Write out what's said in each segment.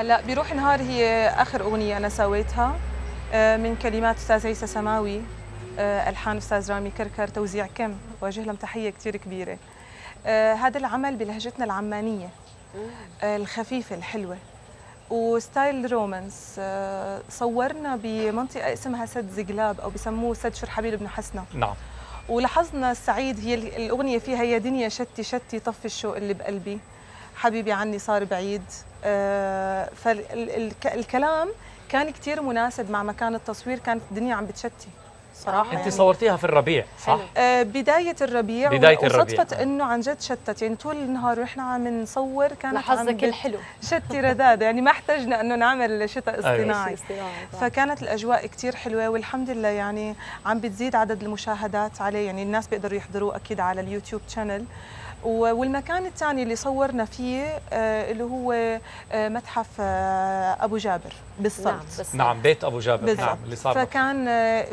هلا بروح نهار هي آخر أغنية أنا سويتها آه، من كلمات أستاذ عيسى سماوي آه، ألحان أستاذ رامي كركر توزيع كم وجه لهم تحية كثير كبيرة. آه، هذا العمل بلهجتنا العمانية الخفيفة الحلوة. وستايل رومانس صورنا بمنطقة اسمها سد زقلاب أو بسموه سد شرحبيل بن حسنة. نعم. ولحظنا السعيد هي ال- الأغنية فيها يا دنيا شتي شتي طفي الشوق اللي بقلبي. حبيبي عني صار بعيد. فالكلام كان كتير مناسب مع مكان التصوير كانت الدنيا عم بتشتي صراحة أنت يعني. صورتيها في الربيع صح. آه، بداية الربيع وصدفة الربيع. إنه عن جد شتت يعني طول النهار وإحنا عم نصور كانت لحظك بت- الحلو شتي رداد يعني ما احتجنا إنه نعمل شتاء اصطناعي. شيء اصطناعي. فكانت الأجواء كتير حلوة والحمد لله يعني عم بتزيد عدد المشاهدات عليه. يعني الناس بيقدروا يحضروه أكيد على اليوتيوب شانل والمكان الثاني اللي صورنا فيه آه، اللي هو آه، متحف آه، أبو جابر بالصلت نعم نعم بيت أبو جابر. بالضبط. نعم اللي صار فكان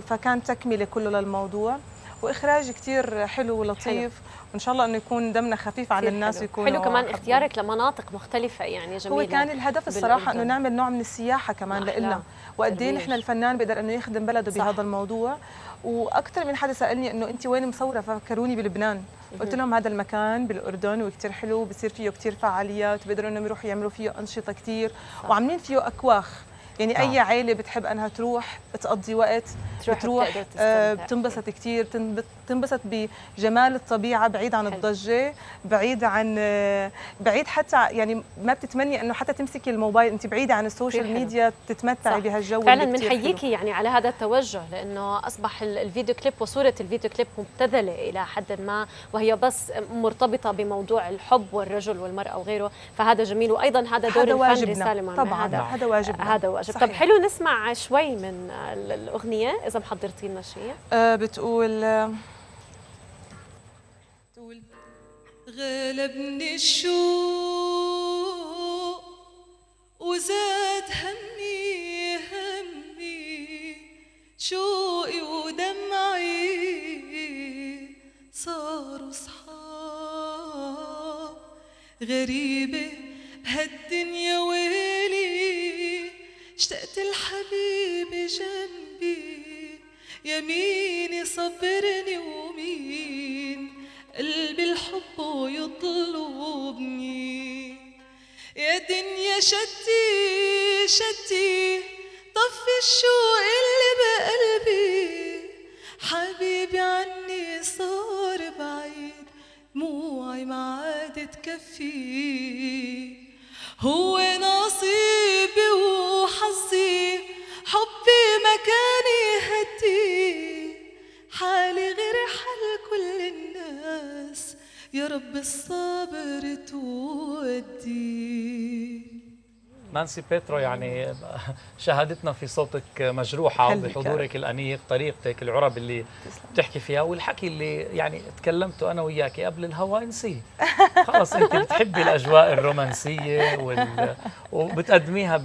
فكان تكملة كله للموضوع. وإخراج كتير حلو ولطيف وإن شاء الله إنه يكون دمنا خفيف على الناس حلو. ويكونوا حلو كمان. اختيارك لمناطق مختلفة يعني جميلة هو كان الهدف الصراحة إنه. نعمل نوع من السياحة كمان. لنا وقد إيه. نحن الفنان بيقدر إنه يخدم بلده صح. بهذا الموضوع وأكثر من حدا سألني إنه انت وين مصورة ففكروني بلبنان قلت لهم هذا المكان بالأردن وكثير حلو بصير فيه كثير فعاليات بيقدروا إنهم يروحوا يعملوا فيه أنشطة كثير وعاملين فيه أكواخ يعني نعم. أي عائله بتحب إنها تروح تقضي وقت تروح بتروح بتقدر آه،. بتنبسط كثير تنب- بتنبسط بجمال الطبيعة بعيد عن حلو. الضجة بعيد عن آه، بعيد حتى يعني ما بتتمني إنه حتى تمسكي الموبايل انت بعيدة عن ال social. media تتمتعي. بهالجو فعلا. بنحييكي يعني على هذا التوجه لأنه أصبح ال- الفيديو كليب وصورة الفيديو كليب مبتذلة إلى حد ما وهي بس مرتبطة بموضوع الحب والرجل والمرأة وغيره فهذا جميل وأيضا هذا دور هذا الفن رساله طبعا هذا هذا واجبنا هذا واجب طب صحيح. حلو نسمع شوي من ال- الأغنية إذا محضرتي لنا شيء آه بتقول آه، تقول غلبني الشوق وزاد همي همي شوقي ودمعي صاروا صحاب. غريبة هالدنيا ويلي اشتقت الحبيب جنبي. يميني صبرني ومين. قلبي الحب يطلبني. يا دنيا شتي شتي. طفي الشوق اللي بقلبي. حبيبي عني صار بعيد. دموعي ما عاد تكفي. هو نصيبي يا رب الصبر تودي. نانسي بيترو يعني شهادتنا في صوتك مجروحة. بحضورك الأنيق طريقتك العرب اللي بتحكي فيها والحكي اللي يعني تكلمته أنا وياك قبل الهوا انسيه خلص أنت بتحبي الأجواء الرومانسية وال... وبتقدميها ب...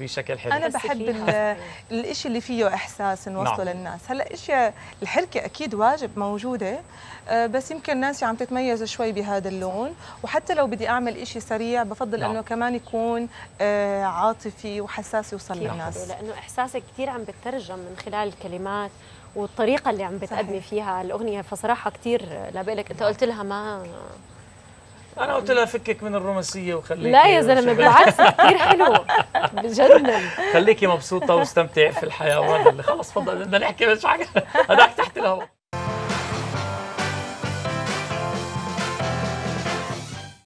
بشكل حلو أنا بحب فيها. ال- الإشي اللي فيه إحساس نوصله نعم. للناس هلأ اشياء الحركه أكيد واجب موجودة آه، بس يمكن الناس عم تتميز شوي بهذا اللون وحتى لو بدي أعمل إشي سريع بفضل نعم. إنه كمان يكون آه، عاطفي وحساس يوصل للناس. لأنه احساسك كثير عم بترجم من خلال الكلمات والطريقة اللي عم بتقدمي. فيها. الأغنية فصراحة كثير لبالك أنت قلت لها ما أنا قلت لها فكك من الرومانسية وخليكي لا يا زلمة بالعكس كثير حلو. بجنن. خليكي مبسوطة واستمتعي في الحياة وهذا اللي خلص. تفضل بدنا نحكي مش حاجة. هذاك تحت الهواء.